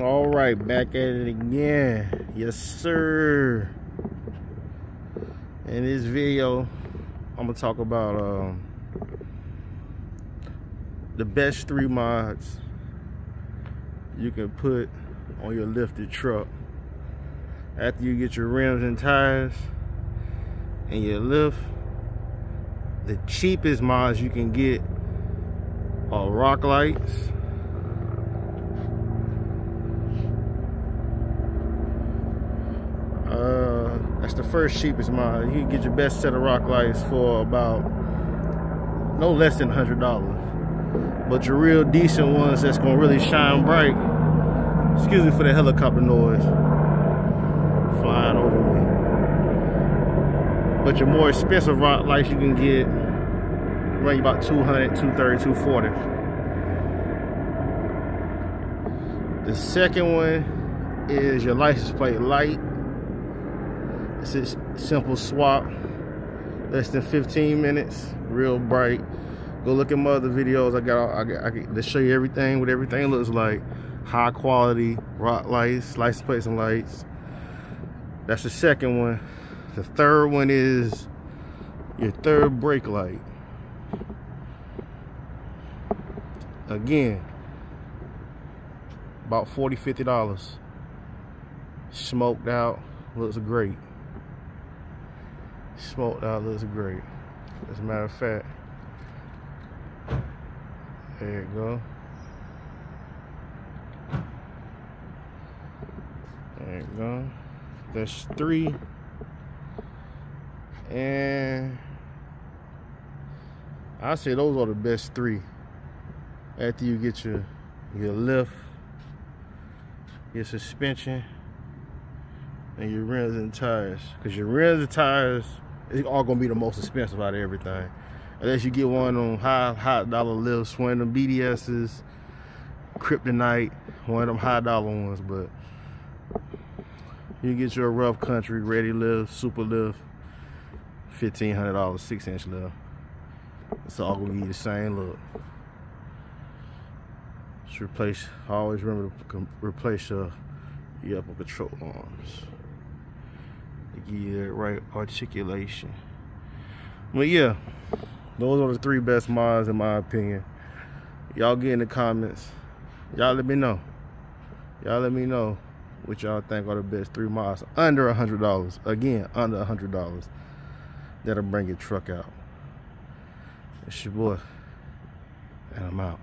All right, back at it again. Yes, sir. In this video, I'm gonna talk about um, the best three mods you can put on your lifted truck after you get your rims and tires and your lift. The cheapest mods you can get are rock lights That's the first cheapest mod. You can get your best set of rock lights for about no less than $100. But your real decent ones that's gonna really shine bright, excuse me for the helicopter noise, flying over me. But your more expensive rock lights you can get run about 200, 230, 240. The second one is your license plate light it's a simple swap, less than 15 minutes, real bright. Go look at my other videos. I got, I got, I got to show you everything, what everything looks like. High quality rock lights, license plates and lights. That's the second one. The third one is your third brake light. Again, about 40 $50. Smoked out, looks great smoked out looks great. As a matter of fact, there you go. There you go. That's three. And I say those are the best three. After you get your your lift, your suspension, and your rims and tires. Because your rims and tires it's all gonna be the most expensive out of everything. Unless you get one on high high dollar lifts, one of them BDS's, Kryptonite, one of them high dollar ones, but you get your rough country ReadyLift, super lift, fifteen hundred dollars, six inch lift. It's all gonna be the same look. Just replace always remember to replace your, your upper control arms you that right articulation. But yeah, those are the three best mods in my opinion. Y'all get in the comments. Y'all let me know. Y'all let me know what y'all think are the best three mods under a hundred dollars. Again, under a hundred dollars. That'll bring your truck out. It's your boy. And I'm out.